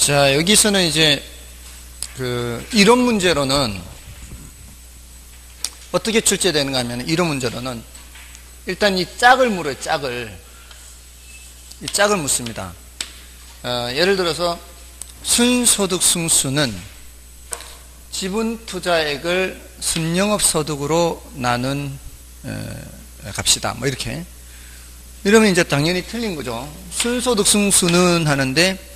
자, 여기서는 이제 그 이론 문제로는 어떻게 출제되는가 하면 이론 문제로는 일단 이 짝을 물어요, 짝을. 이 짝을 묻습니다. 어, 예를 들어서 순소득 승수는 지분 투자액을 순영업 소득으로 나눈 에, 갑시다. 뭐 이렇게. 이러면 이제 당연히 틀린 거죠. 순소득 승수는 하는데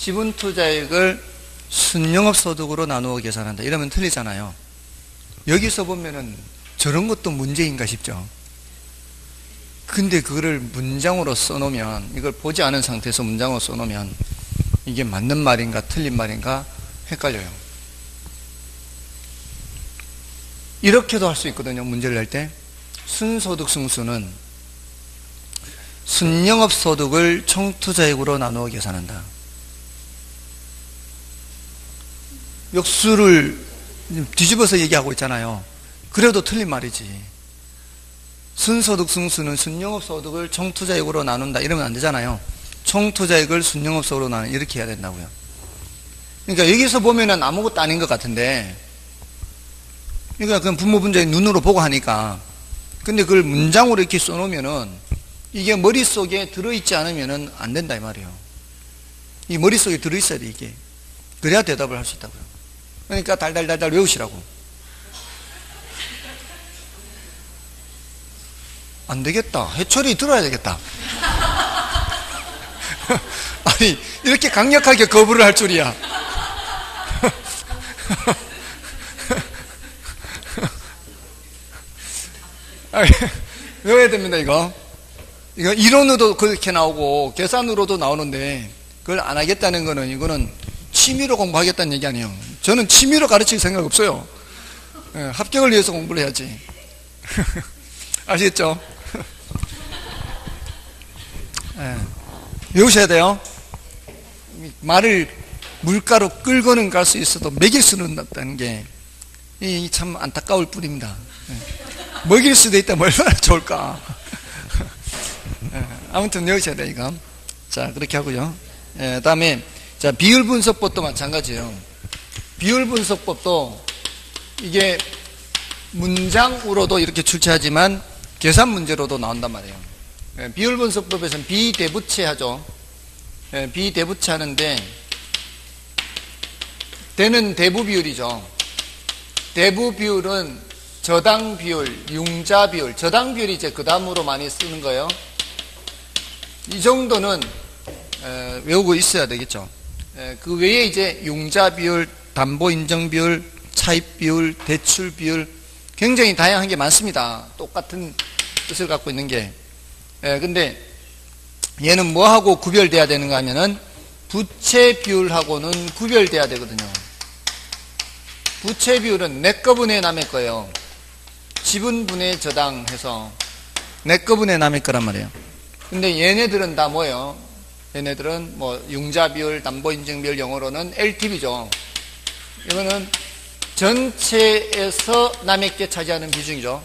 지분 투자액을 순영업 소득으로 나누어 계산한다. 이러면 틀리잖아요. 여기서 보면은 저런 것도 문제인가 싶죠. 근데 그거를 문장으로 써놓으면 이걸 보지 않은 상태에서 문장으로 써놓으면 이게 맞는 말인가 틀린 말인가 헷갈려요. 이렇게도 할 수 있거든요. 문제를 낼 때. 순소득 승수는 순영업 소득을 총투자액으로 나누어 계산한다. 역수를 뒤집어서 얘기하고 있잖아요. 그래도 틀린 말이지. 순소득 승수는 순영업 소득을 총투자액으로 나눈다. 이러면 안 되잖아요. 총투자액을 순영업 소득으로 나눈 이렇게 해야 된다고요. 그러니까 여기서 보면은 아무것도 아닌 것 같은데 그러니까 그냥 부모 분자의 눈으로 보고 하니까 근데 그걸 문장으로 이렇게 써놓으면은 이게 머릿속에 들어있지 않으면은 안 된다 이 말이에요. 이 머릿속에 들어있어야 돼 이게. 그래야 대답을 할 수 있다고요. 그러니까 달달달달 외우시라고. 안 되겠다. 해철이 들어야 되겠다. 아니, 이렇게 강력하게 거부를 할 줄이야. 외워야 됩니다, 이거. 이거 이론으로도 그렇게 나오고 계산으로도 나오는데 그걸 안 하겠다는 거는 이거는 취미로 공부하겠다는 얘기 아니에요. 저는 취미로 가르칠 생각 없어요. 예, 합격을 위해서 공부를 해야지. 아시겠죠? 예, 외우셔야 돼요. 말을 물가로 끌고는 갈 수 있어도 먹일 수는 없다는 게 참 안타까울 뿐입니다. 예, 먹일 수도 있다면 얼마나 좋을까. 예, 아무튼 외우셔야 돼, 이거. 자, 그렇게 하고요. 예, 다음에, 자, 비율 분석법도 마찬가지예요. 비율 분석법도 이게 문장으로도 이렇게 출제하지만 계산 문제로도 나온단 말이에요. 예, 비율 분석법에서는 비대부채 하죠. 예, 비대부채 하는데 대는 대부 비율이죠. 대부 비율은 저당 비율, 융자 비율, 저당 비율이 이제 그 다음으로 많이 쓰는 거예요. 이 정도는 에, 외우고 있어야 되겠죠. 에, 그 외에 이제 융자 비율, 담보 인정 비율, 차입 비율, 대출 비율 굉장히 다양한 게 많습니다. 똑같은 뜻을 갖고 있는 게. 에, 근데 얘는 뭐하고 구별돼야 되는가 하면은 부채 비율하고는 구별돼야 되거든요. 부채 비율은 내 거분의 남의 거예요. 지분분의 저당해서 내 거분의 남의 거란 말이에요. 근데 얘네들은 다 뭐예요? 얘네들은 뭐 융자 비율, 담보 인증 비율 영어로는 LTV죠. 이거는 전체에서 남에게 차지하는 비중이죠.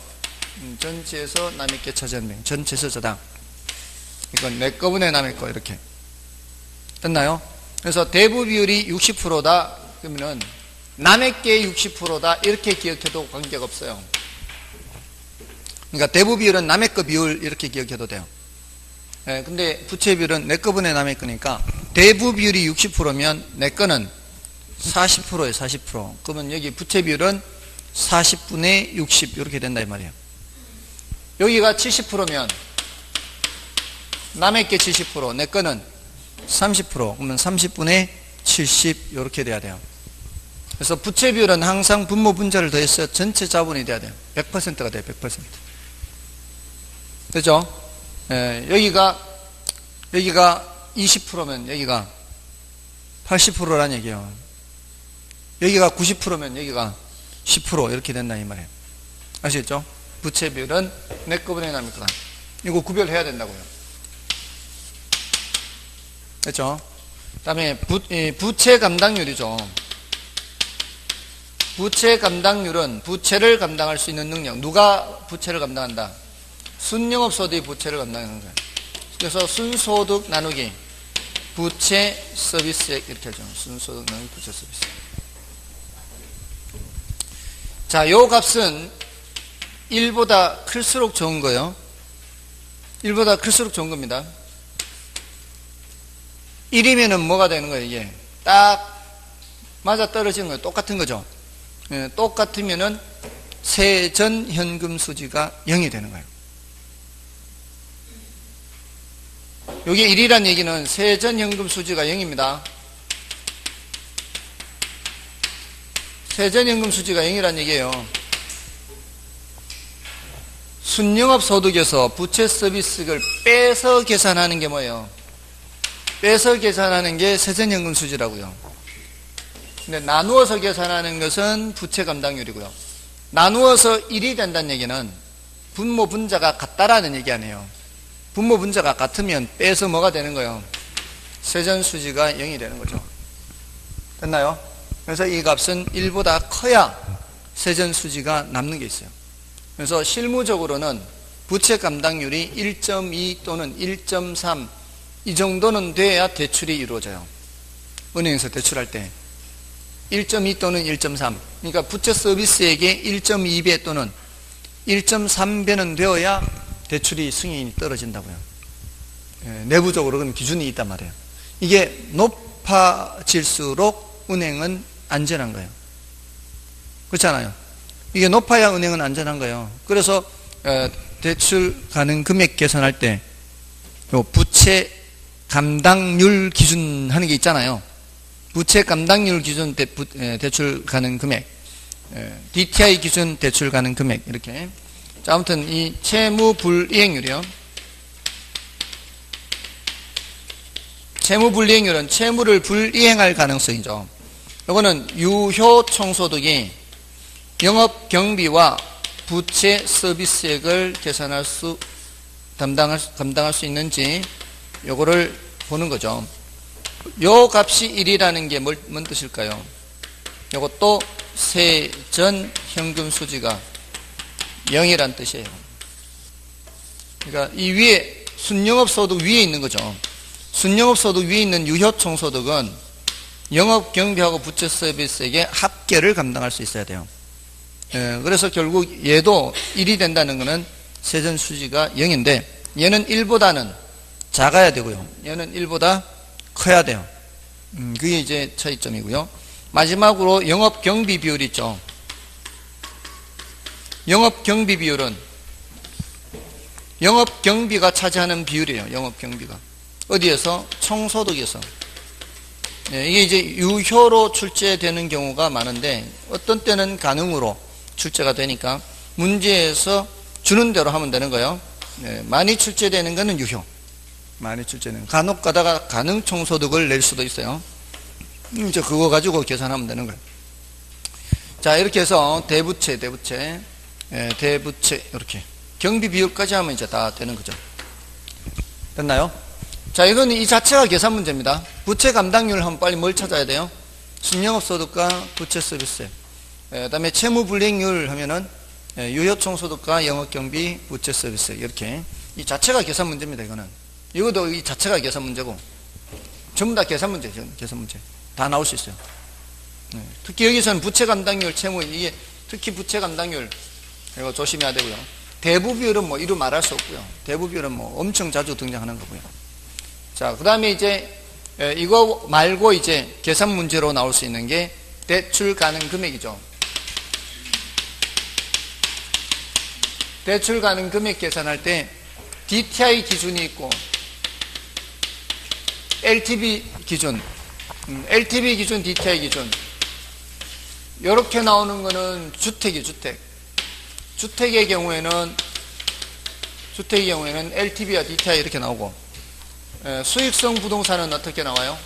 음, 전체에서 남에게 차지하는 비중. 전체에서 저당. 이건 내 거분의 남의 거 이렇게. 됐나요? 그래서 대부 비율이 60%다 그러면은 남에게 60%다 이렇게 기억해도 관계가 없어요. 그러니까 대부 비율은 남의 거 비율 이렇게 기억해도 돼요. 예, 근데 부채 비율은 내 거분의 남의 거니까 대부 비율이 60%면 내 거는 40%에요, 40%. 그러면 여기 부채 비율은 40분의 60 이렇게 된다 이 말이에요. 여기가 70%면 남의 게 70%, 내 거는 30%. 그러면 30분의 70 이렇게 돼야 돼요. 그래서 부채 비율은 항상 분모 분자를 더해서 전체 자본이 돼야 돼요. 100%가 돼요. 100%. 되죠? 예, 여기가 여기가 20%면 여기가 80%란 얘기예요. 여기가 90%면 여기가 10% 이렇게 된다 이 말이에요. 아시겠죠? 부채 비율은 남의 거다. 이거 구별해야 된다고요. 됐죠? 다음에 부, 부채 감당률이죠. 부채 감당률은 부채를 감당할 수 있는 능력. 누가 부채를 감당한다? 순영업 소득이 부채를 감당하는 거예요. 그래서 순소득 나누기 부채 서비스액 이렇게 하죠. 순소득 능 부채 서비스. 자, 요 값은 1보다 클수록 좋은 거예요. 1보다 클수록 좋은 겁니다. 1이면은 뭐가 되는 거예요, 이게? 딱 맞아 떨어지는 거예요. 똑같은 거죠. 예, 똑같으면은 세전 현금 수지가 0이 되는 거예요. 여기 1이란 얘기는 세전 현금 수지가 0입니다. 세전 현금 수지가 0이란 얘기예요. 순영업 소득에서 부채 서비스를 빼서 계산하는 게 뭐예요? 빼서 계산하는 게 세전연금 수지라고요. 근데 나누어서 계산하는 것은 부채 감당률이고요. 나누어서 1이 된다는 얘기는 분모 분자가 같다라는 얘기 아니에요. 분모 분자가 같으면 빼서 뭐가 되는 거예요? 세전 수지가 0이 되는 거죠. 됐나요? 그래서 이 값은 1보다 커야 세전 수지가 남는 게 있어요. 그래서 실무적으로는 부채 감당률이 1.2 또는 1.3 이 정도는 돼야 대출이 이루어져요. 은행에서 대출할 때. 1.2 또는 1.3. 그러니까 부채 서비스에게 1.2배 또는 1.3배는 되어야 대출이 승인이 떨어진다고요. 예, 내부적으로 그런 기준이 있단 말이에요. 이게 높아질수록 은행은 안전한 거예요. 그렇잖아요. 이게 높아야 은행은 안전한 거예요. 그래서 어, 대출 가능 금액 계산할 때 부채 감당률 기준 하는 게 있잖아요. 부채 감당률 기준 대, 출 가능 금액, DTI 기준 대출 가능 금액 이렇게. 자, 아무튼 이 채무 불이행률이요. 채무 불이행률은 채무를 불이행할 가능성이죠. 이거는 유효 총소득이 영업 경비와 부채 서비스액을 계산할 수 담당할 감당할 수 있는지 요거를 보는 거죠. 요 값이 1이라는 게 뭘, 뭔 뜻일까요? 요것도 세전 현금 수지가 0이란 뜻이에요. 그러니까 이 위에 순영업 소득 위에 있는 거죠. 순영업 소득 위에 있는 유효총 소득은 영업 경비하고 부채 서비스에게 합계를 감당할 수 있어야 돼요. 예, 그래서 결국 얘도 1이 된다는 것은 세전 수지가 0인데 얘는 1보다는 작아야 되고요. 얘는 1보다 커야 돼요. 음, 그게 이제 차이점이고요. 마지막으로 영업 경비 비율 있죠. 영업 경비 비율은 영업 경비가 차지하는 비율이에요. 영업 경비가. 어디에서? 총소득에서. 예, 이게 이제 유효로 출제되는 경우가 많은데 어떤 때는 가능으로 출제가 되니까 문제에서 주는 대로 하면 되는 거예요. 예, 많이 출제되는 것은 유효. 많이 출제는 간혹 가다가 가능 총소득을 낼 수도 있어요. 음, 이제 그거 가지고 계산하면 되는 거예요. 자, 이렇게 해서 대부채, 대부채, 예, 대부채, 이렇게. 경비 비율까지 하면 이제 다 되는 거죠. 됐나요? 자, 이건 이 자체가 계산 문제입니다. 부채 감당률 하면 빨리 뭘 찾아야 돼요? 순영업 소득과 부채 서비스. 예, 그 다음에 채무 불이익률 하면은 예, 유효총 소득과 영업 경비, 부채 서비스. 이렇게. 이 자체가 계산 문제입니다, 이거는. 이것도 이 자체가 계산 문제고 전부 다 계산 문제죠. 계산 문제. 다 나올 수 있어요. 네. 특히 여기서는 부채 감당률, 채무 이게 특히 부채 감당률 이거 조심해야 되고요. 대부 비율은 뭐 이루 말할 수 없고요. 대부 비율은 뭐 엄청 자주 등장하는 거고요. 자, 그 다음에 이제 이거 말고 이제 계산 문제로 나올 수 있는 게 대출 가능 금액이죠. 대출 가능 금액 계산할 때 DTI 기준이 있고 LTV 기준, 음, LTV 기준, DTI 기준. 이렇게 나오는 거는 주택이 주택. 주택의 경우에는 주택의 경우에는 LTV와 DTI 이렇게 나오고 에, 수익성 부동산은 어떻게 나와요?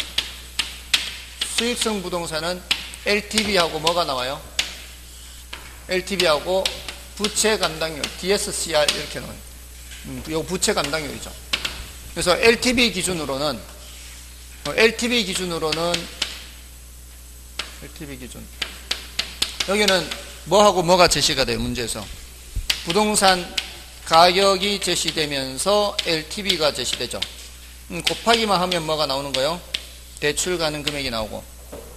수익성 부동산은 LTV하고 뭐가 나와요? LTV하고 부채 감당률 DSCR 이렇게 나와요. 음, 이 부채 감당률이죠. 그래서 LTV 기준으로는 LTV 기준으로는 LTV 기준 여기는 뭐하고 뭐가 제시가 돼요 문제에서 부동산 가격이 제시되면서 LTV가 제시되죠 음, 곱하기만 하면 뭐가 나오는 거요? 대출 가능 금액이 나오고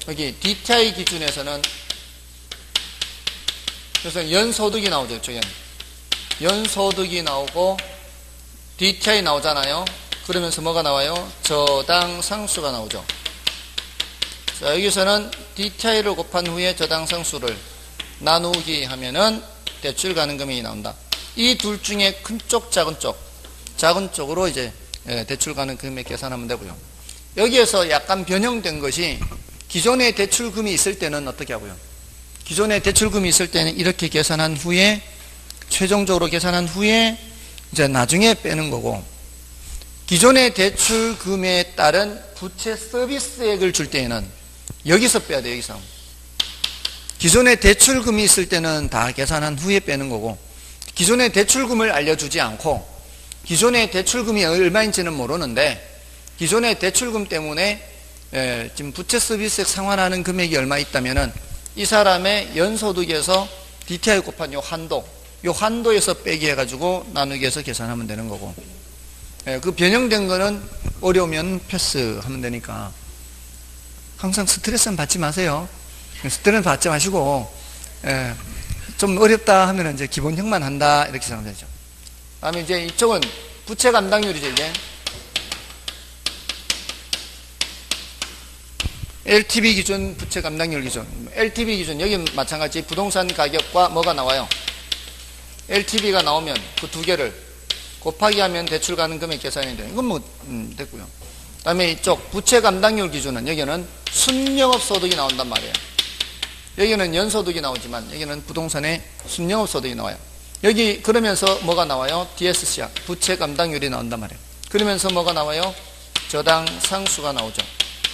여기 DTI 기준에서는 그래서 연소득이 나오죠. 이쪽엔. 연소득이 나오고 DTI 나오잖아요. 그러면서 뭐가 나와요? 저당 상수가 나오죠. 자, 여기서는 DTI를 곱한 후에 저당 상수를 나누기 하면은 대출 가능 금액이 나온다. 이 둘 중에 큰 쪽, 작은 쪽, 작은 쪽으로 이제 예, 대출 가능 금액 계산하면 되고요. 여기에서 약간 변형된 것이 기존에 대출금이 있을 때는 어떻게 하고요? 기존에 대출금이 있을 때는 이렇게 계산한 후에 최종적으로 계산한 후에 이제 나중에 빼는 거고 기존의 대출금에 따른 부채 서비스액을 줄 때에는 여기서 빼야 돼요. 여기서. 기존에 대출금이 있을 때는 다 계산한 후에 빼는 거고 기존의 대출금을 알려주지 않고 기존의 대출금이 얼마인지는 모르는데 기존의 대출금 때문에 예, 지금 부채 서비스액 상환하는 금액이 얼마 있다면은 이 사람의 연소득에서 DTI 곱한 요 한도, 요 한도에서 빼기 해가지고 나누기 해서 계산하면 되는 거고. 예, 그 변형된 거는 어려우면 패스하면 되니까. 항상 스트레스는 받지 마세요. 스트레스 받지 마시고, 예, 좀 어렵다 하면 이제 기본형만 한다, 이렇게 생각하면 되죠. 다음에 이제 이쪽은 부채 감당률이죠, 이제. LTV 기준, 부채 감당률 기준. LTV 기준, 여기 마찬가지 부동산 가격과 뭐가 나와요? LTV가 나오면 그 두 개를 곱하기 하면 대출 가능 금액 계산이 돼요. 이건 뭐, 음, 됐고요. 그 다음에 이쪽 부채 감당률 기준은 여기는 순영업 소득이 나온단 말이에요. 여기는 연소득이 나오지만 여기는 부동산의 순영업 소득이 나와요. 여기 그러면서 뭐가 나와요? DSCR, 부채 감당률이 나온단 말이에요. 그러면서 뭐가 나와요? 저당 상수가 나오죠.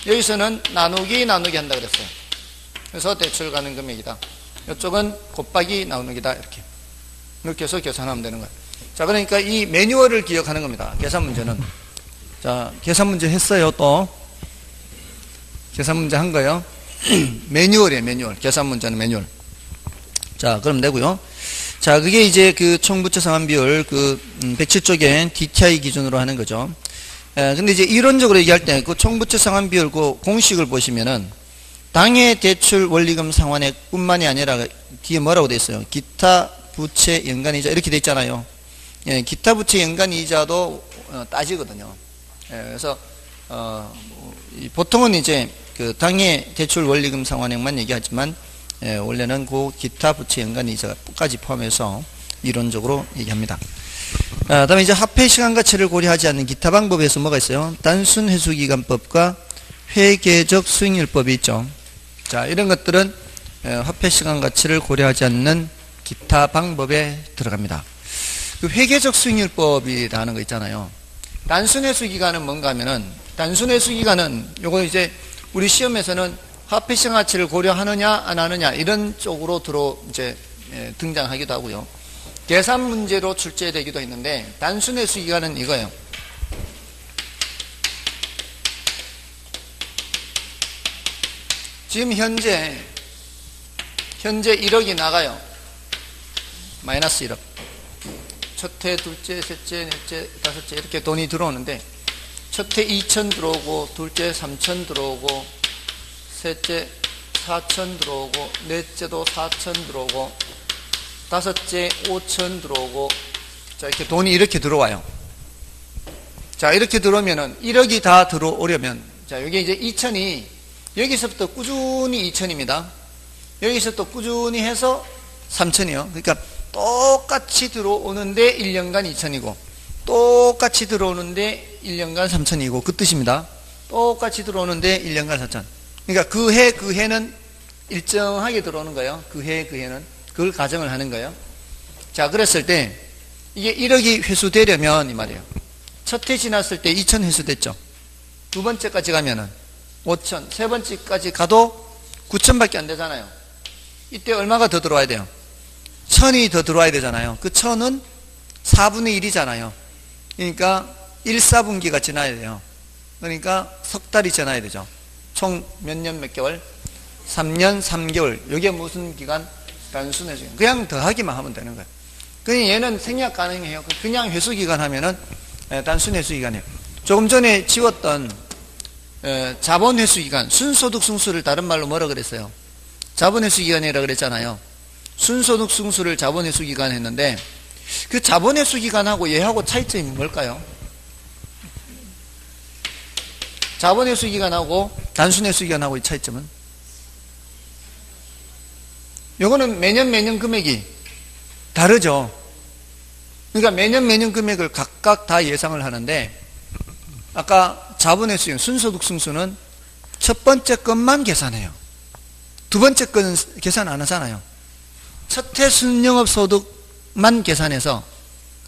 여기서는 나누기 나누기 한다 그랬어요. 그래서 대출 가능 금액이다. 이쪽은 곱하기 나누기다 이렇게 이렇게 해서 계산하면 되는 거예요. 자 그러니까 이 매뉴얼을 기억하는 겁니다. 계산 문제는 자 계산 문제 했어요 또 계산 문제 한 거요. 매뉴얼이에요 매뉴얼 계산 문제는 매뉴얼. 자 그럼 되고요. 자 그게 이제 그 총부채 상환 비율 그 107쪽에 음, DTI 기준으로 하는 거죠. 에, 근데 이제 이론적으로 얘기할 때 그 총부채 상환 비율 그 공식을 보시면은 당해 대출 원리금 상환액 뿐만이 아니라 뒤에 뭐라고 돼 있어요? 기타 부채 연간 이자 이렇게 돼 있잖아요. 예, 기타 부채 연간 이자도 어, 따지거든요. 예, 그래서 어, 보통은 이제 그 당해 대출 원리금 상환액만 얘기하지만 예, 원래는 그 기타 부채 연간 이자까지 포함해서 이론적으로 얘기합니다. 아, 다음에 이제 화폐 시간 가치를 고려하지 않는 기타 방법에서 뭐가 있어요? 단순 회수기간법과 회계적 수익률법이 있죠. 자, 이런 것들은 화폐 시간 가치를 고려하지 않는 기타 방법에 들어갑니다. 그 회계적 수익률법이라는 거 있잖아요. 단순 회수 기간은 뭔가 하면은 단순 회수 기간은 요거 이제 우리 시험에서는 시간 가치를 고려하느냐 안 하느냐 이런 쪽으로 들어 이제 등장하기도 하고요. 계산 문제로 출제되기도 했는데 단순 회수 기간은 이거예요. 지금 현재 현재 1억이 나가요. 마이너스 1억. 첫 해, 둘째, 셋째, 넷째, 다섯째 이렇게 돈이 들어오는데 첫해 2천 들어오고 둘째 3천 들어오고 셋째 4천 들어오고 넷째도 4천 들어오고 다섯째 5천 들어오고 자 이렇게 돈이 이렇게 들어와요. 자 이렇게 들어오면은 1억이 다 들어오려면 자 여기 이제 2천이 여기서부터 꾸준히 2천입니다. 여기서 또 꾸준히 해서 3천이요. 그러니까 똑같이 들어오는데 1년간 2천이고 똑같이 들어오는데 1년간 3천이고 그 뜻입니다. 똑같이 들어오는데 1년간 4천. 그러니까 그 해, 그 해는 일정하게 들어오는 거예요. 그 해, 그 해는. 그걸 가정을 하는 거예요. 자, 그랬을 때 이게 1억이 회수되려면 이 말이에요. 첫 해 지났을 때 2천 회수됐죠. 두 번째까지 가면은 5천, 세 번째까지 가도 9천밖에 안 되잖아요. 이때 얼마가 더 들어와야 돼요? 천이 더 들어와야 되잖아요. 그 천은 4분의 1이잖아요. 그러니까 1, 4분기가 지나야 돼요. 그러니까 석 달이 지나야 되죠. 총 몇 년몇 개월? 3년 3개월. 이게 무슨 기간? 단순해져. 그냥 더하기만 하면 되는 거예요. 그냥 얘는 생략 가능해요. 그냥 회수 기간 하면은 예, 단순 회수 기간이에요. 조금 전에 지웠던 에, 자본 회수 기간, 순소득 승수를 다른 말로 뭐라 그랬어요? 자본 회수 기간이라 그랬잖아요. 순소득 승수를 자본 회수 기간 했는데 그 자본 회수 기간하고 얘하고 차이점이 뭘까요? 자본회수기간하고 단순회수기간하고의 차이점은? 요거는 매년 매년 금액이 다르죠. 그러니까 매년 매년 금액을 각각 다 예상을 하는데 아까 자본회수기간 순소득 승수는 첫 번째 것만 계산해요. 두 번째 거는 계산 안 하잖아요. 첫 해 순영업 소득만 계산해서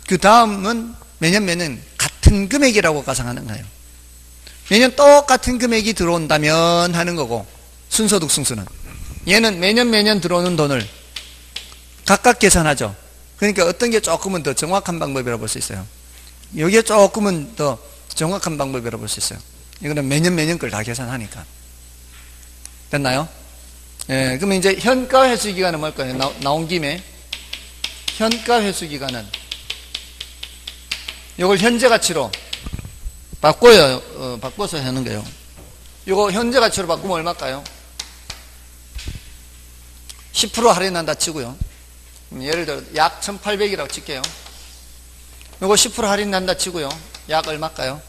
그 다음은 매년 매년 같은 금액이라고 가상하는 거예요. 매년 똑같은 금액이 들어온다면 하는 거고 순소득 승수는 얘는 매년 매년 들어오는 돈을 각각 계산하죠. 그러니까 어떤 게 조금은 더 정확한 방법이라고 볼 수 있어요. 여기에 조금은 더 정확한 방법이라고 볼 수 있어요. 이거는 매년 매년 걸 다 계산하니까. 됐나요? 예, 그러면 이제 현가 회수 기간은 뭘까요? 나, 나온 김에 현가 회수 기간은 이걸 현재 가치로 바꿔요. 어, 바꿔서 하는 거예요. 이거 현재 가치로 바꾸면 얼마일까요? 10% 할인한다 치고요. 예를 들어 약 1800이라고 칠게요. 이거 10% 할인한다 치고요. 약 얼마일까요?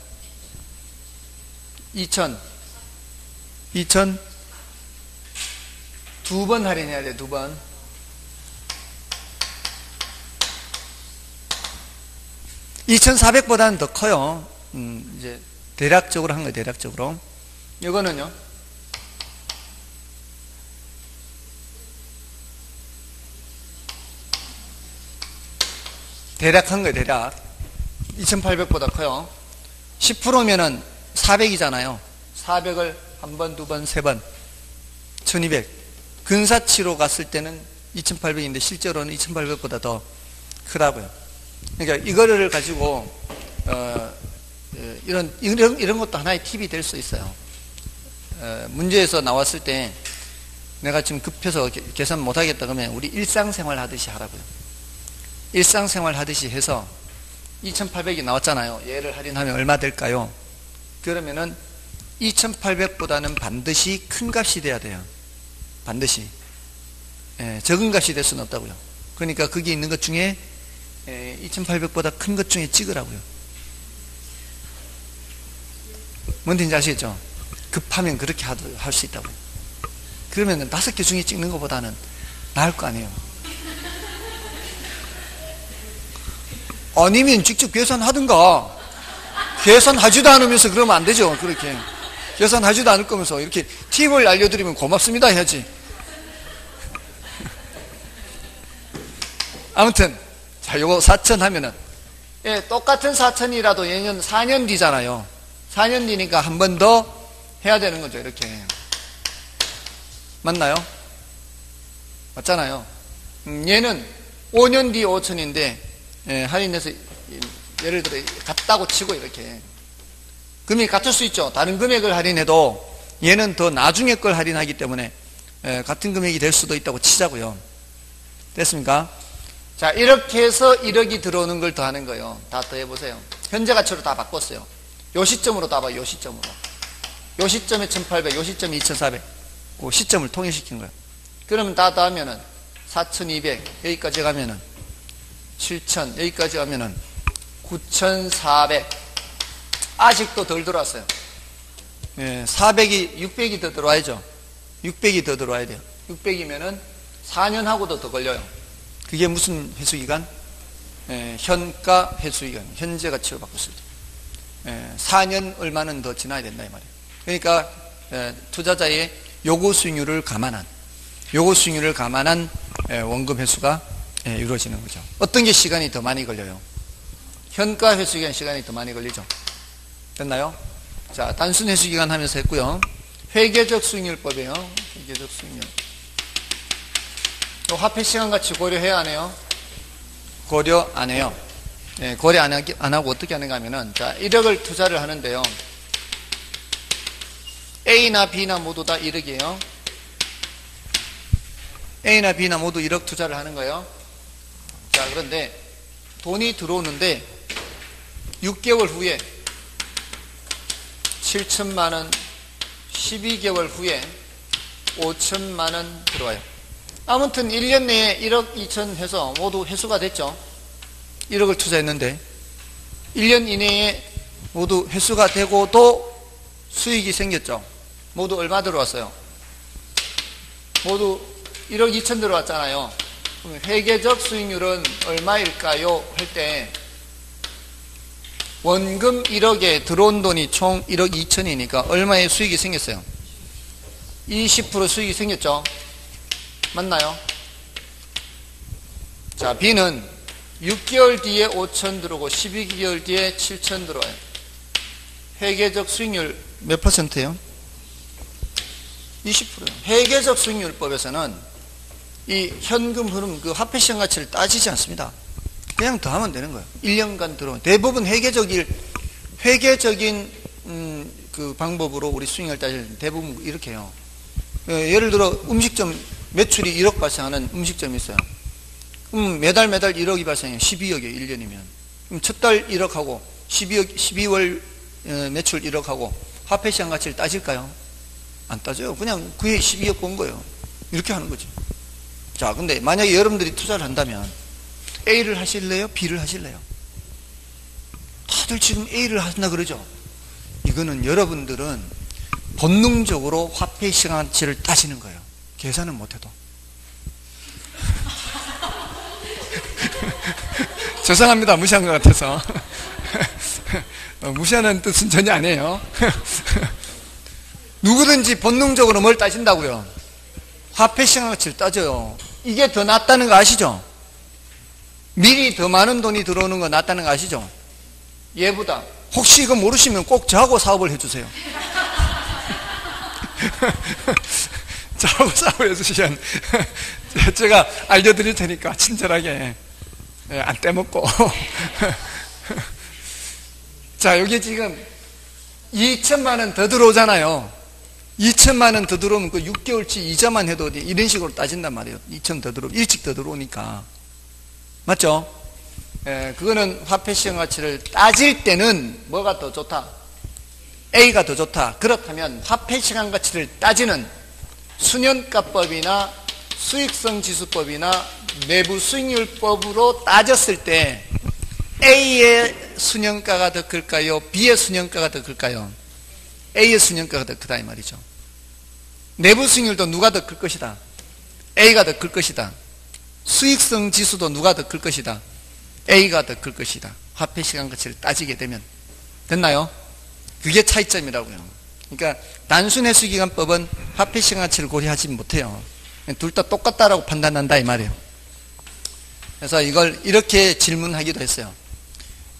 2000 2000 두 번 할인해야 돼, 두 번. (2400보다는) 더 커요 음, 이제 대략적으로 한 거예요 대략적으로. 이거는요. 대략 한 거예요 대략. 2800보다 커요. 10%면은 400이잖아요. 400을 한 번, 두 번, 세 번, 1200. 근사치로 갔을 때는 2800인데 실제로는 2800보다 더 크다고요. 그러니까 이거를 가지고 어, 어, 이런 이런 이런 것도 하나의 팁이 될 수 있어요. 어, 문제에서 나왔을 때 내가 지금 급해서 계산 못 하겠다 그러면 우리 일상생활 하듯이 하라고요. 일상생활 하듯이 해서 2,800이 나왔잖아요. 얘를 할인하면 얼마 될까요? 그러면은 2,800보다는 반드시 큰 값이 돼야 돼요. 반드시. 예, 적은 값이 될 수는 없다고요. 그러니까 거기 있는 것 중에 예, 2,800보다 큰 것 중에 찍으라고요. 뭔지 아시겠죠? 급하면 그렇게 할 수 있다고요. 그러면 다섯 개 중에 찍는 것보다는 나을 거 아니에요. 아니면 직접 계산하든가. 계산하지도 않으면서 그러면 안 되죠. 그렇게. 계산하지도 않을 거면서 이렇게 팁을 알려드리면 고맙습니다 해야지. 아무튼 자 요거 4천 하면은 예, 똑같은 4천이라도 예년 4년 뒤잖아요. 4년 뒤니까 한 번 더 해야 되는 거죠. 이렇게 맞나요? 맞잖아요. 음, 얘는 5년 뒤 5천인데 예, 할인해서 예를 들어 같다고 치고 이렇게 금액이 같을 수 있죠. 다른 금액을 할인해도 얘는 더 나중에 걸 할인하기 때문에 예, 같은 금액이 될 수도 있다고 치자고요. 됐습니까? 자, 이렇게 해서 1억이 들어오는 걸 더하는 거예요. 다 더해보세요. 현재 가치로 다 바꿨어요. 요 시점으로 다 봐요. 요 시점으로. 요 시점에 1800, 요 시점에 2400. 그 시점을 통일시킨 거예요. 그러면 다 더하면은 4200, 여기까지 가면은 7000, 여기까지 가면은 9400. 아직도 덜 들어왔어요. 예, 400이, 600이 더 들어와야죠. 600이 더 들어와야 돼요. 600이면은 4년하고도 더 걸려요. 그게 무슨 회수기간? 예, 현가 회수기간. 현재 가치로 바꿨을 때. 예, 4년 얼마는 더 지나야 된다, 이 말이에요. 그러니까, 예, 투자자의 요구 수익률을 감안한, 요구 수익률을 감안한 예, 원금 회수가 예, 이루어지는 거죠. 어떤 게 시간이 더 많이 걸려요? 현가 회수 기간 시간이 더 많이 걸리죠. 됐나요? 자, 단순 회수 기간 하면서 했고요. 회계적 수익률법이에요. 회계적 수익률. 또 화폐 시간 같이 고려해야 하네요. 고려 안 해요. 네, 고려 안, 하기, 안 하고 어떻게 하는가 하면은, 자, 1억을 투자를 하는데요. A나 B나 모두 다 1억이에요. A나 B나 모두 1억 투자를 하는 거예요. 자, 그런데 돈이 들어오는데 6개월 후에 7천만 원, 12개월 후에 5천만 원 들어와요. 아무튼 1년 내에 1억 2천 해서 모두 회수가 됐죠. 1억을 투자했는데 1년 이내에 모두 회수가 되고도 수익이 생겼죠. 모두 얼마 들어왔어요? 모두 1억 2천 들어왔잖아요. 회계적 수익률은 얼마일까요? 할 때 원금 1억에 들어온 돈이 총 1억 2천이니까 얼마의 수익이 생겼어요? 20% 수익이 생겼죠? 맞나요? 자, B는 6개월 뒤에 5천 들어오고 12개월 뒤에 7천 들어와요. 회계적 수익률 몇 퍼센트예요? 20%예요. 회계적 수익률법에서는 이 현금 흐름, 그 화폐 시장 가치를 따지지 않습니다. 그냥 더하면 되는 거예요. 1년간 들어온 대부분 회계적인 회계적인 음, 그 방법으로 우리 수익을 따질 대부분 이렇게 해요. 어, 예를 들어 음식점 매출이 1억 발생하는 음식점이 있어요. 그럼 매달 매달 1억이 발생해요. 12억이에요. 1년이면. 그럼 첫 달 1억하고 12억, 12월 어, 매출 1억하고 화폐 시장 가치를 따질까요? 안 따져요. 그냥 그해 12억 본 거예요. 이렇게 하는 거죠. 자, 근데 만약에 여러분들이 투자를 한다면 A를 하실래요? B를 하실래요? 다들 지금 A를 하신다 그러죠? 이거는 여러분들은 본능적으로 화폐 시장 가치를 따지는 거예요. 계산은 못해도. 죄송합니다. 무시한 것 같아서. 어, 무시하는 뜻은 전혀 아니에요. 누구든지 본능적으로 뭘 따진다고요? 화폐 시장 가치를 따져요. 이게 더 낫다는 거 아시죠? 미리 더 많은 돈이 들어오는 거 낫다는 거 아시죠? 얘보다. 혹시 이거 모르시면 꼭 저하고 사업을 해주세요. 저하고 사업을 해주시면 제가 알려드릴 테니까 친절하게 예, 안 떼먹고. 자, 여기 지금 2천만 원 더 들어오잖아요. 2천만 원 더 들어오면 그 6개월치 이자만 해도 이런 식으로 따진단 말이에요. 2천 더 들어, 일찍 더 들어오니까. 맞죠? 예, 그거는 화폐 시장 가치를 따질 때는 뭐가 더 좋다? A가 더 좋다. 그렇다면 화폐 시장 가치를 따지는 수년가법이나 수익성 지수법이나 내부 수익률법으로 따졌을 때 A의 수년가가 더 클까요? B의 수년가가 더 클까요? A의 수년가가 더 크다 이 말이죠. 내부 수익률도 누가 더 클 것이다? A가 더 클 것이다. 수익성 지수도 누가 더 클 것이다? A가 더 클 것이다. 화폐 시간 가치를 따지게 되면 됐나요? 그게 차이점이라고요. 그러니까 단순 회수기간법은 화폐 시간 가치를 고려하지 못해요. 둘 다 똑같다라고 판단한다 이 말이에요. 그래서 이걸 이렇게 질문하기도 했어요.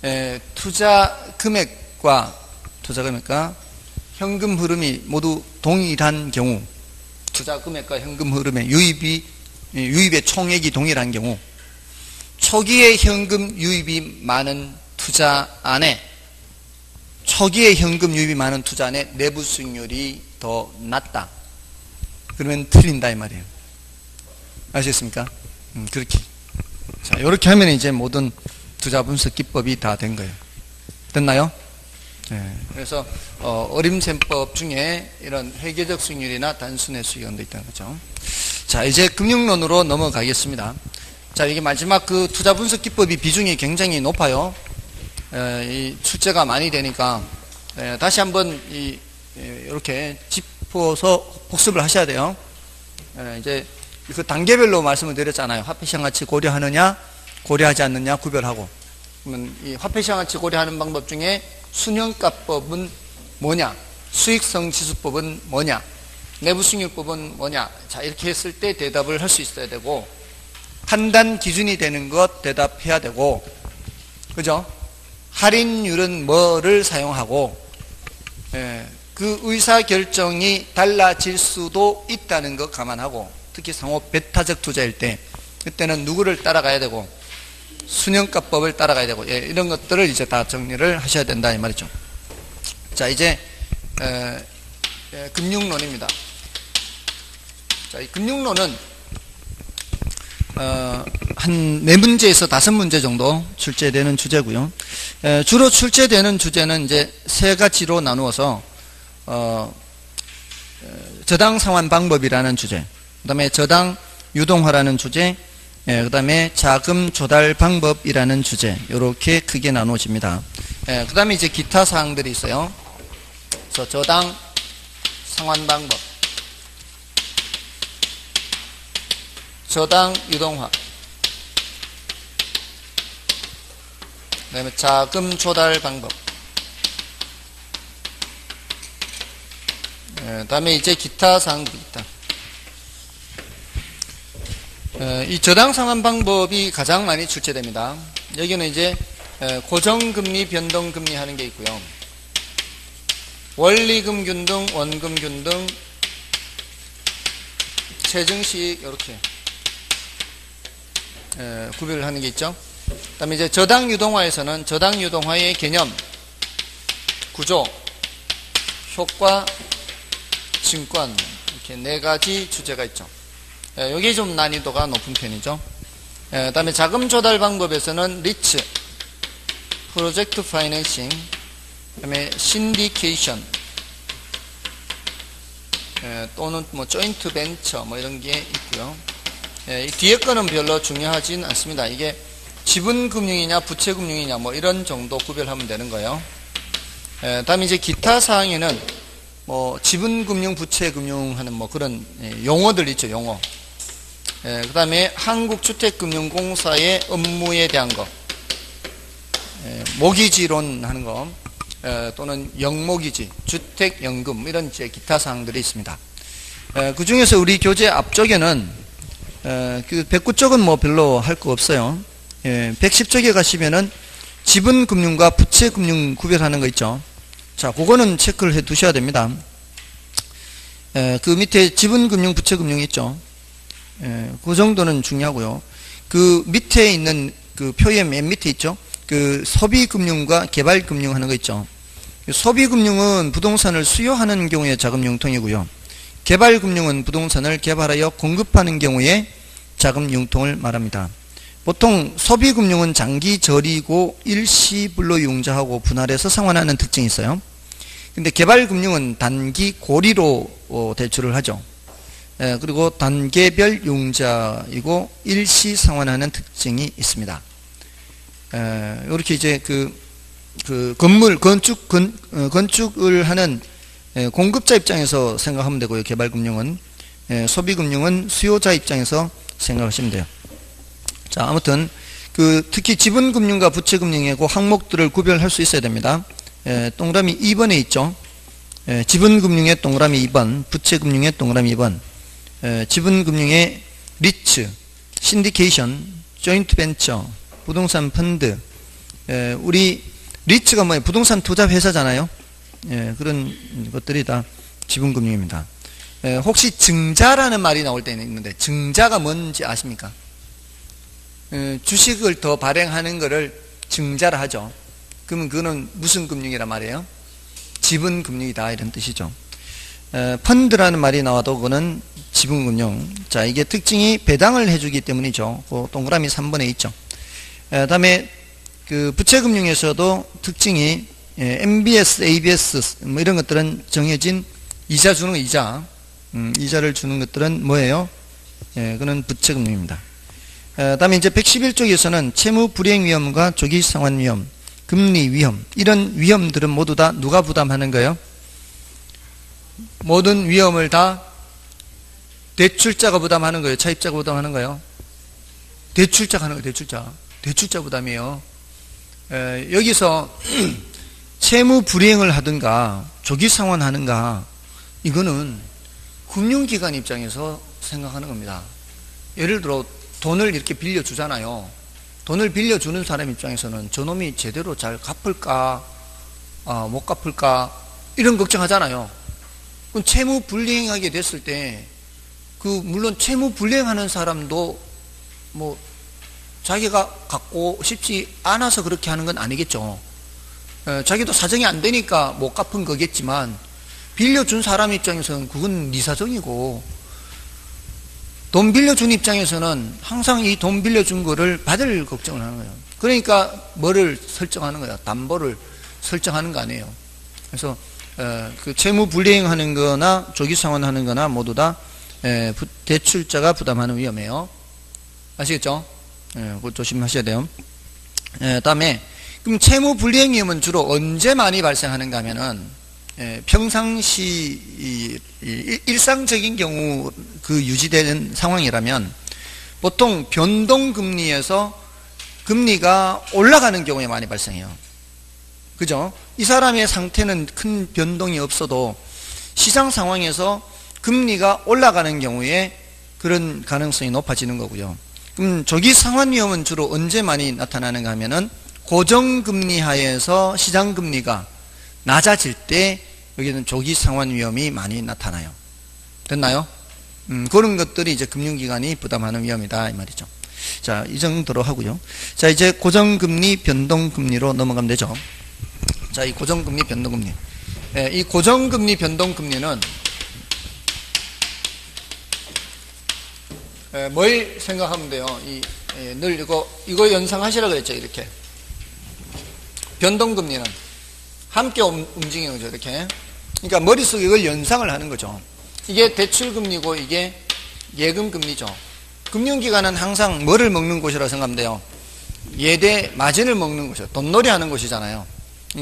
에, 투자 금액과 투자 금액과 현금 흐름이 모두 동일한 경우 투자 금액과 현금 흐름의 유입이 유입의 총액이 동일한 경우 초기에 현금 유입이 많은 투자 안에 초기에 현금 유입이 많은 투자 안에 내부 수익률이 더 낮다. 그러면 틀린다 이 말이에요. 아시겠습니까? 음, 그렇게. 자, 이렇게 하면 이제 모든 투자 분석 기법이 다 된 거예요. 됐나요? 네. 그래서 어, 림셈법 중에 이런 회계적 수익률이나 단순의 수익률도 있다는 거죠. 자, 이제 금융론으로 넘어가겠습니다. 자, 이게 마지막 그 투자 분석 기법이 비중이 굉장히 높아요. 에, 이 출제가 많이 되니까 에, 다시 한번 이, 에, 이렇게 짚어서 복습을 하셔야 돼요. 이제 그 단계별로 말씀을 드렸잖아요. 화폐시장 가치 고려하느냐, 고려하지 않느냐 구별하고. 그러면 이 화폐시장 가치 고려하는 방법 중에 수년가법은 뭐냐, 수익성 지수법은 뭐냐, 내부수익률법은 뭐냐. 자, 이렇게 했을 때 대답을 할 수 있어야 되고, 판단 기준이 되는 것 대답해야 되고, 그죠? 할인율은 뭐를 사용하고, 예, 그 의사 결정이 달라질 수도 있다는 거 감안하고, 특히 상호 배타적 투자일 때, 그때는 누구를 따라가야 되고, 수년가법을 따라가야 되고, 예, 이런 것들을 이제 다 정리를 하셔야 된다, 이 말이죠. 자, 이제, 에, 예, 금융론입니다. 자, 이 금융론은 어, 한 네 문제에서 다섯 문제 정도 출제되는 주제고요. 에, 주로 출제되는 주제는 이제 세 가지로 나누어서 어, 저당 상환 방법이라는 주제, 그 다음에 저당 유동화라는 주제, 예, 그 다음에 자금 조달 방법이라는 주제, 이렇게 크게 나눠집니다. 예, 그 다음에 이제 기타 사항들이 있어요. 그래서 저당 상환 방법, 저당 유동화, 그 다음에 자금 조달 방법, 예, 다음에 이제 기타 사항들이 있다. 예, 이 저당 상환 방법이 가장 많이 출제됩니다. 여기는 이제 예, 고정금리, 변동금리 하는 게 있고요. 원리금 균등, 원금 균등, 체증식 이렇게 구별을 하는 게 있죠. 그다음에 이제 저당 유동화에서는 저당 유동화의 개념, 구조, 효과, 증권 이렇게 네 가지 주제가 있죠. 여기 예, 좀 난이도가 높은 편이죠. 예, 그 다음에 자금 조달 방법에서는 리츠, 프로젝트 파이낸싱, 그 다음에 신디케이션, 예, 또는 뭐 조인트 벤처 뭐 이런 게 있고요. 이 뒤에 거는 별로 중요하진 않습니다. 이게 지분 금융이냐 부채 금융이냐 뭐 이런 정도 구별하면 되는 거예요. 다음에 이제 기타 사항에는 뭐 지분 금융, 부채 금융 하는 뭐 그런 예, 용어들 있죠, 용어. 예, 그 다음에 한국주택금융공사의 업무에 대한 거. 예, 모기지론 하는 거. 예, 또는 영모기지, 주택연금 이런 이제 기타 사항들이 있습니다. 예, 그 중에서 우리 교재 앞쪽에는 예, 그 109쪽은 뭐 별로 할 거 없어요. 110쪽에 가시면은 지분금융과 부채금융 구별하는 거 있죠. 자, 그거는 체크를 해 두셔야 됩니다. 에, 그 밑에 지분금융, 부채금융 있죠. 에, 그 정도는 중요하고요. 그 밑에 있는 그 표의 맨 밑에 있죠. 그 소비금융과 개발금융 하는 거 있죠. 소비금융은 부동산을 수요하는 경우에 자금 융통이고요. 개발금융은 부동산을 개발하여 공급하는 경우에 자금 융통을 말합니다. 보통 소비금융은 장기 저리고 일시불로 융자하고 분할해서 상환하는 특징이 있어요. 근데 개발금융은 단기 고리로 어, 대출을 하죠. 예, 그리고 단계별 융자이고 일시 상환하는 특징이 있습니다. 예, 이렇게 이제 그, 그 건물 건축 건, 어, 건축을 하는 예, 공급자 입장에서 생각하면 되고요. 개발금융은 예, 소비금융은 수요자 입장에서 생각하시면 돼요. 자 아무튼 그 특히 지분금융과 부채금융의 그 항목들을 구별할 수 있어야 됩니다. 예, 동그라미 2번에 있죠. 예, 지분금융의 동그라미 2번, 부채금융의 동그라미 2번, 예, 지분금융의 리츠, 신디케이션, 조인트 벤처, 부동산 펀드, 예, 우리 리츠가 뭐예요? 부동산 투자 회사잖아요. 예, 그런 것들이 다 지분금융입니다. 예, 혹시 증자라는 말이 나올 때는 있는데 증자가 뭔지 아십니까? 예, 주식을 더 발행하는 것을 증자라 하죠. 그러면 그거는 무슨 금융이란 말이에요? 지분 금융이다 이런 뜻이죠. 에, 펀드라는 말이 나와도 그거는 지분 금융. 자, 이게 특징이 배당을 해주기 때문이죠. 그 동그라미 3번에 있죠. 에, 다음에 그 부채금융에서도 특징이 예, MBS, ABS 뭐 이런 것들은 정해진 이자 주는 이자, 음, 이자를 주는 것들은 뭐예요? 예, 그는 부채금융입니다. 에, 다음에 이제 111쪽에서는 채무 불이행 위험과 조기 상환 위험, 금리 위험 이런 위험들은 모두 다 누가 부담하는 거예요? 모든 위험을 다 대출자가 부담하는 거예요? 차입자가 부담하는 거예요? 대출자가 하는 거예요. 대출자. 대출자 부담이에요. 에, 여기서 채무 불이행을 하든가 조기 상환하는가 이거는 금융기관 입장에서 생각하는 겁니다. 예를 들어 돈을 이렇게 빌려주잖아요. 돈을 빌려주는 사람 입장에서는 저놈이 제대로 잘 갚을까, 아, 못 갚을까, 이런 걱정하잖아요. 그럼 채무 불이행하게 됐을 때, 그, 물론 채무 불이행하는 사람도 뭐, 자기가 갖고 싶지 않아서 그렇게 하는 건 아니겠죠. 에, 자기도 사정이 안 되니까 못 갚은 거겠지만, 빌려준 사람 입장에서는 그건 네 사정이고, 돈 빌려준 입장에서는 항상 이 돈 빌려준 거를 받을 걱정을 하는 거예요. 그러니까 뭐를 설정하는 거야? 담보를 설정하는 거 아니에요. 그래서 어, 그 채무 불이행하는 거나 조기 상환하는 거나 모두 다 에, 부, 대출자가 부담하는 위험이에요. 아시겠죠? 예, 그거 조심하셔야 돼요. 예, 다음에 그럼 채무 불이행 위험은 주로 언제 많이 발생하는가 하면은 예, 평상시 이, 이, 일상적인 경우 그 유지되는 상황이라면 보통 변동금리에서 금리가 올라가는 경우에 많이 발생해요. 그죠? 이 사람의 상태는 큰 변동이 없어도 시장 상황에서 금리가 올라가는 경우에 그런 가능성이 높아지는 거고요. 그럼 조기 상환 위험은 주로 언제 많이 나타나는가 하면은 고정금리 하에서 시장금리가 낮아질 때 여기는 조기 상환 위험이 많이 나타나요. 됐나요? 음, 그런 것들이 이제 금융기관이 부담하는 위험이다 이 말이죠. 자, 이 정도로 하고요. 자, 이제 고정금리, 변동금리로 넘어가면 되죠. 자, 이 고정금리, 변동금리. 예, 이 고정금리, 변동금리는 예, 뭘 생각하면 돼요? 이, 예, 늘 이거, 이거 연상하시라 그랬죠, 이렇게. 변동금리는 함께 움직이는 거죠, 이렇게. 그러니까 머릿속에 이걸 연상을 하는 거죠. 이게 대출금리고 이게 예금금리죠. 금융기관은 항상 뭐를 먹는 곳이라고 생각하면 돼요. 예대 마진을 먹는 곳이요. 돈놀이 하는 곳이잖아요.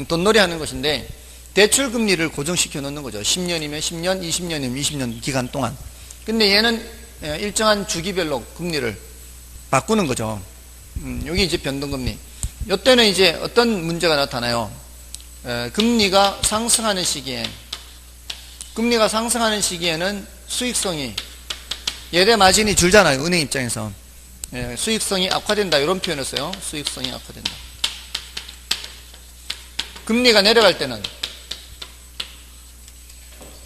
돈놀이 하는 곳인데 대출 금리를 고정시켜 놓는 거죠. 10년이면 10년, 20년이면 20년 기간 동안. 근데 얘는 예, 일정한 주기별로 금리를 바꾸는 거죠. 음, 여기 이제 변동금리. 이때는 이제 어떤 문제가 나타나요? 에, 금리가 상승하는 시기에 금리가 상승하는 시기에는 수익성이 예대 마진이 줄잖아요. 은행 입장에서. 예, 수익성이 악화된다. 이런 표현을 써요. 수익성이 악화된다. 금리가 내려갈 때는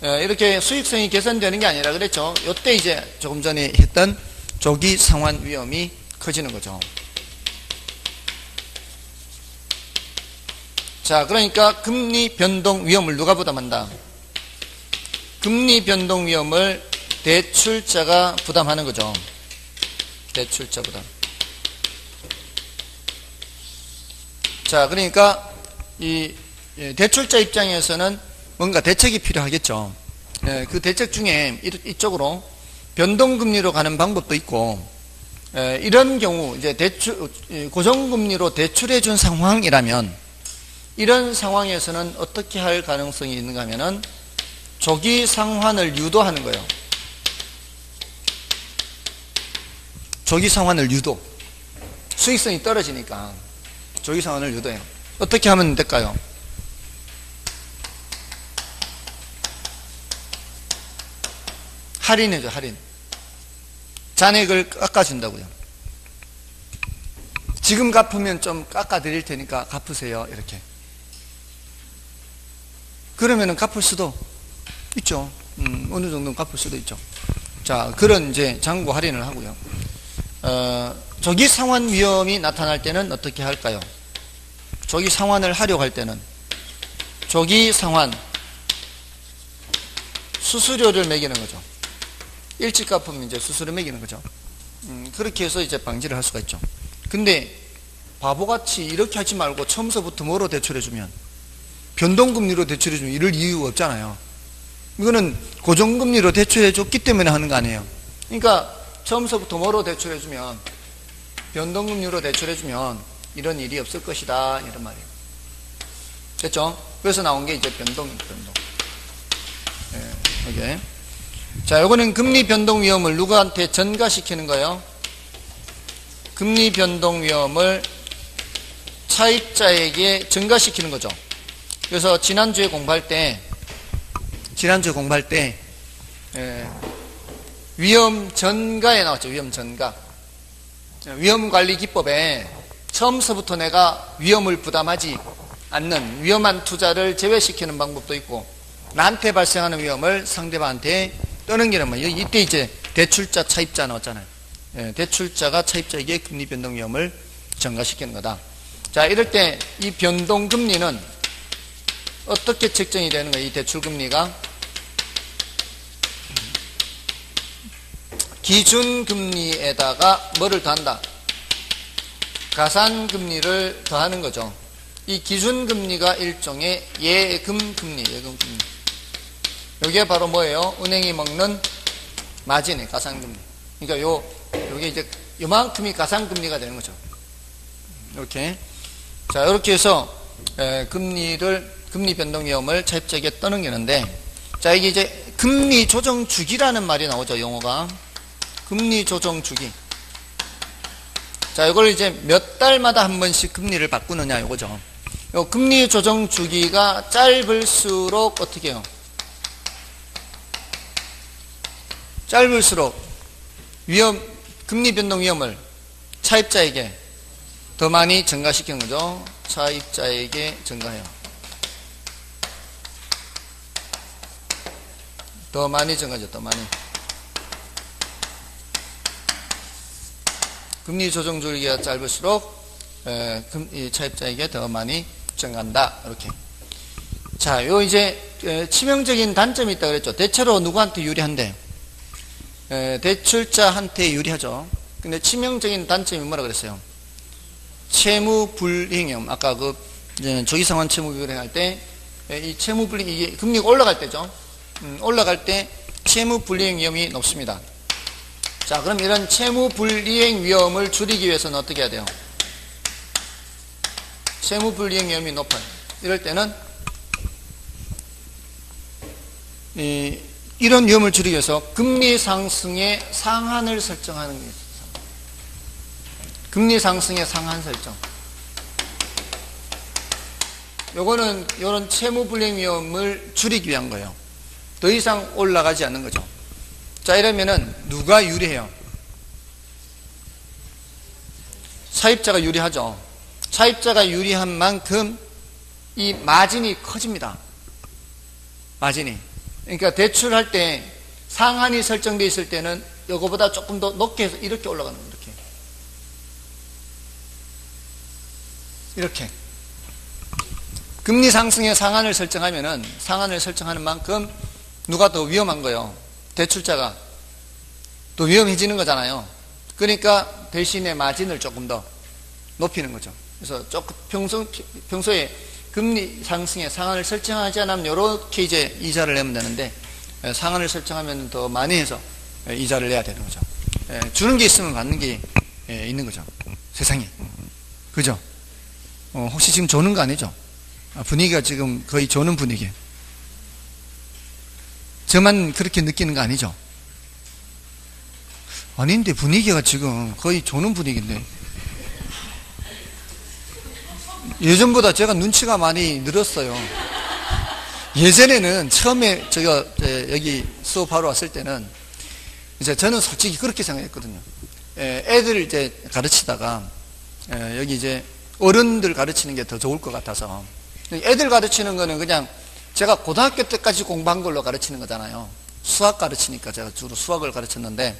예, 이렇게 수익성이 개선되는 게 아니라 그랬죠. 이때 이제 조금 전에 했던 조기 상환 위험이 커지는 거죠. 자, 그러니까 금리 변동 위험을 누가 부담한다? 금리 변동 위험을 대출자가 부담하는 거죠. 대출자 부담. 자, 그러니까 이 예, 대출자 입장에서는 뭔가 대책이 필요하겠죠. 예, 그 대책 중에 이쪽으로 변동금리로 가는 방법도 있고 예, 이런 경우 이제 대출 고정금리로 대출해 준 상황이라면 이런 상황에서는 어떻게 할 가능성이 있는가 하면은 조기 상환을 유도하는 거예요. 조기 상환을 유도. 수익성이 떨어지니까 조기 상환을 유도해요. 어떻게 하면 될까요? 할인해줘, 할인. 잔액을 깎아준다고요. 지금 갚으면 좀 깎아드릴 테니까 갚으세요. 이렇게. 그러면은 갚을 수도 있죠. 음, 어느 정도는 갚을 수도 있죠. 자, 그런 이제 잔고 할인을 하고요. 어, 조기 상환 위험이 나타날 때는 어떻게 할까요? 조기 상환을 하려고 할 때는 조기 상환 수수료를 매기는 거죠. 일찍 갚으면 이제 수수료 매기는 거죠. 음, 그렇게 해서 이제 방지를 할 수가 있죠. 근데 바보같이 이렇게 하지 말고 처음서부터 뭐로 대출해주면 변동금리로 대출해주면 이럴 이유가 없잖아요. 이거는 고정금리로 대출해 줬기 때문에 하는 거 아니에요. 그러니까 처음서부터 뭐로 대출해 주면 변동금리로 대출해 주면 이런 일이 없을 것이다 이런 말이에요. 됐죠? 그래서 나온 게 이제 변동 변동. 예, 이게 자, 요거는 금리 변동 위험을 누구한테 전가시키는 거예요? 금리 변동 위험을 차입자에게 전가시키는 거죠. 그래서 지난주에 공부할 때 지난주에 공부할 때 예, 위험 전가에 나왔죠. 위험 전가. 위험 관리 기법에 처음서부터 내가 위험을 부담하지 않는 위험한 투자를 제외시키는 방법도 있고 나한테 발생하는 위험을 상대방한테 떠넘기는 거 이때 이제 대출자 차입자 나왔잖아요. 예, 대출자가 차입자에게 금리 변동 위험을 전가시키는 거다. 자, 이럴 때 이 변동 금리는 어떻게 책정이 되는 거예요? 이 대출 금리가 기준 금리에다가 뭐를 더한다? 가산금리를 더하는 거죠. 이 기준금리가 일종의 예금금리, 예금금리. 여기에 바로 뭐예요? 은행이 먹는 마진이 가상금리. 그러니까 요, 요게 이제 요만큼이 가상금리가 되는 거죠. 이렇게. 자, 이렇게 해서, 에, 금리를, 금리 변동 위험을 차입자에게 떠넘기는데, 자, 이게 이제 금리 조정 주기라는 말이 나오죠, 용어가. 금리 조정 주기. 자, 이걸 이제 몇 달마다 한 번씩 금리를 바꾸느냐, 이거죠. 요 금리 조정 주기가 짧을수록 어떻게 해요? 짧을수록 위험, 금리 변동 위험을 차입자에게 더 많이 증가시키는 거죠. 차입자에게 증가해요. 더 많이 증가죠, 더 많이. 금리 조정 주기가 짧을수록 차입자에게 더 많이 증가한다. 이렇게. 자, 요 이제 에, 치명적인 단점이 있다 그랬죠. 대체로 누구한테 유리한데? 에, 대출자한테 유리하죠. 근데 치명적인 단점이 뭐라 그랬어요? 채무 불이행염. 아까 그 조기상환 채무 불이행할 때 이 채무 불이행 이게 금리가 올라갈 때죠. 음, 올라갈 때 채무 불이행 위험이 높습니다. 자, 그럼 이런 채무 불이행 위험을 줄이기 위해서는 어떻게 해야 돼요? 채무 불이행 위험이 높아요. 이럴 때는 이, 이런 위험을 줄이기 위해서 금리 상승의 상한을 설정하는 게 있습니다. 금리 상승의 상한 설정. 요거는 이런 채무 불이행 위험을 줄이기 위한 거예요. 더 이상 올라가지 않는 거죠. 자, 이러면은 누가 유리해요? 사입자가 유리하죠. 사입자가 유리한 만큼 이 마진이 커집니다. 마진이. 그러니까 대출할 때 상한이 설정되어 있을 때는 이거보다 조금 더 높게 해서 이렇게 올라가는 거예요. 이렇게. 이렇게. 금리 상승의 상한을 설정하면은 상한을 설정하는 만큼 누가 더 위험한 거예요? 대출자가 또 위험해지는 거잖아요. 그러니까 대신에 마진을 조금 더 높이는 거죠. 그래서 조금 평소, 평소에 금리 상승의 상한을 설정하지 않으면 이렇게 이제 이자를 내면 되는데 상한을 설정하면 더 많이 해서 이자를 내야 되는 거죠. 주는 게 있으면 받는 게 있는 거죠. 세상에. 그죠? 어, 혹시 지금 조는 거 아니죠? 아, 분위기가 지금 거의 조는 분위기예요. 저만 그렇게 느끼는 거 아니죠? 아닌데 분위기가 지금 거의 조는 분위기인데 예전보다 제가 눈치가 많이 늘었어요. 예전에는 처음에 제가 여기 수업하러 왔을 때는 이제 저는 솔직히 그렇게 생각했거든요. 애들 이제 가르치다가 여기 이제 어른들 가르치는 게 더 좋을 것 같아서 애들 가르치는 거는 그냥 제가 고등학교 때까지 공부한 걸로 가르치는 거잖아요. 수학 가르치니까 제가 주로 수학을 가르쳤는데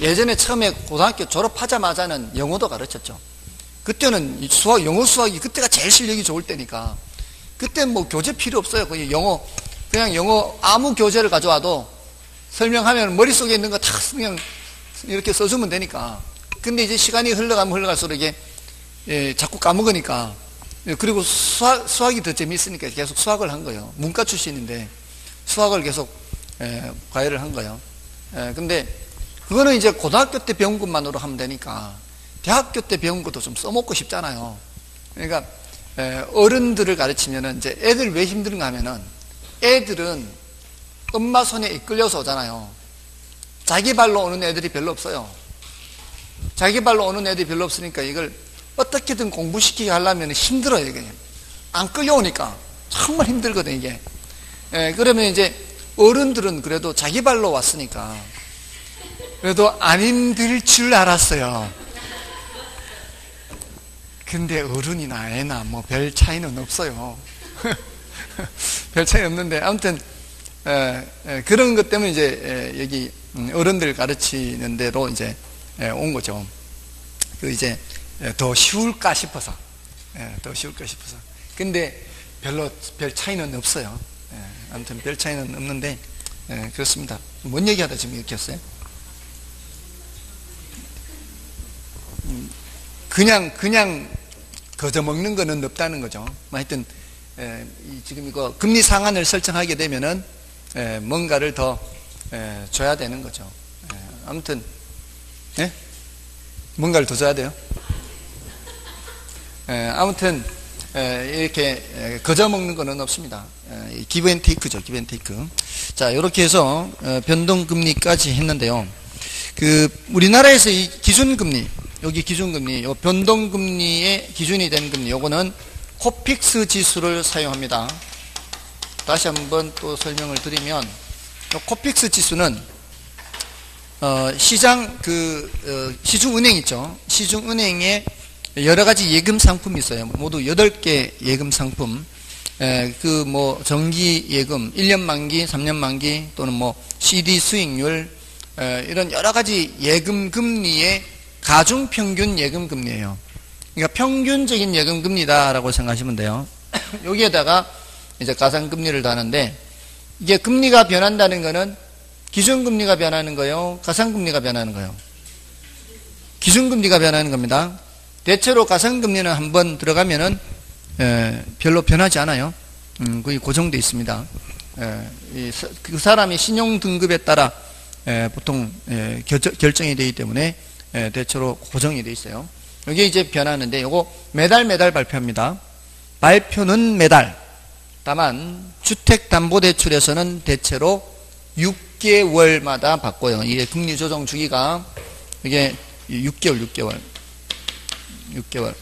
예전에 처음에 고등학교 졸업하자마자는 영어도 가르쳤죠. 그때는 수학, 영어 수학이 그때가 제일 실력이 좋을 때니까 그때 뭐 교재 필요 없어요. 그냥 영어 그냥 영어 아무 교재를 가져와도 설명하면 머릿속에 있는 거 다 그냥 이렇게 써주면 되니까. 근데 이제 시간이 흘러가면 흘러갈수록 이게 예, 자꾸 까먹으니까 예, 그리고 수학, 수학이 더 재미있으니까 계속 수학을 한 거예요. 문과 출신인데 수학을 계속 예, 과외를 한 거예요. 예, 근데 그거는 이제 고등학교 때 배운 것만으로 하면 되니까 대학교 때 배운 것도 좀 써먹고 싶잖아요. 그러니까 예, 어른들을 가르치면은 이제 애들 왜 힘든가 하면은 애들은 엄마 손에 이끌려서 오잖아요. 자기 발로 오는 애들이 별로 없어요. 자기 발로 오는 애들이 별로 없으니까 이걸 어떻게든 공부시키게 하려면 힘들어요, 이게. 안 끌려오니까. 정말 힘들거든, 이게. 예, 그러면 이제 어른들은 그래도 자기 발로 왔으니까. 그래도 안 힘들 줄 알았어요. 근데 어른이나 애나 뭐 별 차이는 없어요. 별 차이 없는데, 아무튼, 에, 에, 그런 것 때문에 이제 에, 여기 음, 어른들 가르치는 대로 이제 온 거죠. 그 이제 예, 더 쉬울까 싶어서. 예, 더 쉬울까 싶어서. 근데 별로 별 차이는 없어요. 예, 아무튼 별 차이는 없는데, 그렇습니다. 뭔 얘기하다 지금 이렇게 했어요? 음, 그냥, 그냥 거저 먹는 거는 없다는 거죠. 뭐 하여튼 에, 지금 이거 금리 상한을 설정하게 되면은 에, 뭔가를 더 에, 줘야 되는 거죠. 아무튼 예? 뭔가를 더 줘야 돼요. 아무튼 이렇게 거저 먹는 거는 없습니다. 기브앤테이크죠, 기브앤테이크. 자, 이렇게 해서 어, 변동금리까지 했는데요. 그 우리나라에서 이 기준금리, 여기 기준금리, 요 변동금리의 기준이 된 금리, 요거는 코픽스 지수를 사용합니다. 다시 한번 또 설명을 드리면 코픽스 지수는 어, 시장 그 어, 시중은행 있죠. 시중은행에 여러 가지 예금 상품이 있어요. 모두 8개 예금 상품. 그 뭐 정기 예금 1년 만기, 3년 만기 또는 뭐 CD 수익률 에, 이런 여러 가지 예금 금리의 가중 평균 예금 금리예요. 그러니까 평균적인 예금 금리다라고 생각하시면 돼요. 여기에다가 이제 가상 금리를 다는데 이게 금리가 변한다는 것은 기준 금리가 변하는 거요, 가상 금리가 변하는 거요. 기준 금리가 변하는 겁니다. 대체로 가상금리는 한번 들어가면은 에, 별로 변하지 않아요. 음, 거의 고정돼 있습니다. 에, 이, 그 사람이 신용 등급에 따라 에, 보통 결정, 이 되기 때문에 대체로 고정이 돼 있어요. 여기 이제 변하는데 이거 매달 매달 발표합니다. 발표는 매달. 다만 주택담보대출에서는 대체로 6개월마다 바꿔요. 이게 금리 조정 주기가 이게 6개월, 6개월. 6개월.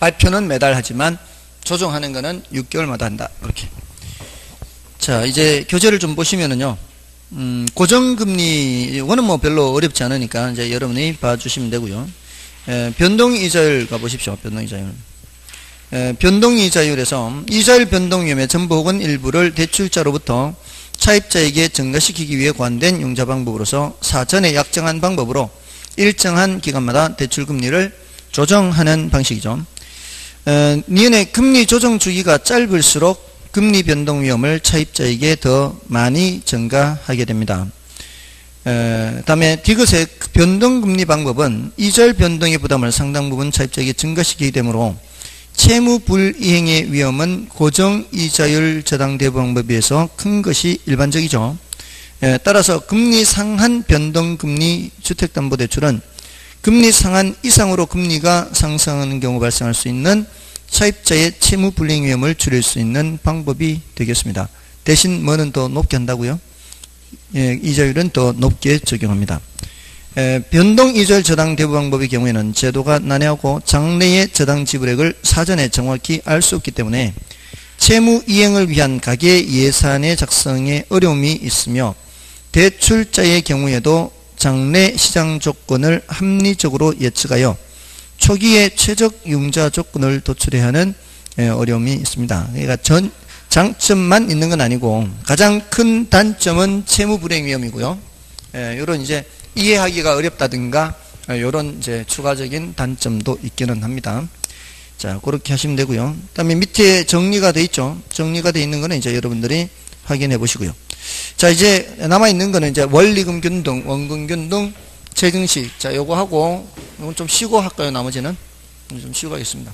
발표는 매달 하지만 조정하는 거는 6개월마다 한다. 이렇게. 자, 이제 교재를 좀 보시면은요. 음, 고정금리, 이거는 뭐 별로 어렵지 않으니까 이제 여러분이 봐주시면 되고요. 에, 변동이자율 가보십시오. 변동이자율. 에, 변동이자율에서 이자율 변동 위험의 전부 혹은 일부를 대출자로부터 차입자에게 증가시키기 위해 관된 융자 방법으로서 사전에 약정한 방법으로 일정한 기간마다 대출금리를 조정하는 방식이죠. 어, 니은의 금리 조정 주기가 짧을수록 금리 변동 위험을 차입자에게 더 많이 증가하게 됩니다. 어, 다음에 디귿의 변동금리 방법은 이절 변동의 부담을 상당 부분 차입자에게 증가시키기 되므로 채무 불이행의 위험은 고정 이자율 저당 대부 방법에 비해서 큰 것이 일반적이죠. 예, 따라서 금리 상한 변동금리 주택담보대출은 금리 상한 이상으로 금리가 상승하는 경우 발생할 수 있는 차입자의 채무 불이행 위험을 줄일 수 있는 방법이 되겠습니다. 대신 뭐는 더 높게 한다고요? 예, 이자율은 더 높게 적용합니다. 변동 이절 저당 대부 방법의 경우에는 제도가 난해하고 장래의 저당 지불액을 사전에 정확히 알 수 없기 때문에 채무 이행을 위한 가계 예산의 작성에 어려움이 있으며 대출자의 경우에도 장래 시장 조건을 합리적으로 예측하여 초기에 최적 융자 조건을 도출해야 하는 어려움이 있습니다. 그러니까 전 장점만 있는 건 아니고 가장 큰 단점은 채무 불행 위험이고요. 이런 이제 이해하기가 어렵다든가 이런 이제 추가적인 단점도 있기는 합니다. 자, 그렇게 하시면 되고요. 그다음에 밑에 정리가 돼 있죠. 정리가 돼 있는 거는 이제 여러분들이 확인해 보시고요. 자, 이제 남아 있는 거는 이제 원리금 균 등, 원금 균 등, 재정식. 자, 요거 하고 요건 좀 쉬고 할까요? 나머지는 좀 쉬고 하겠습니다.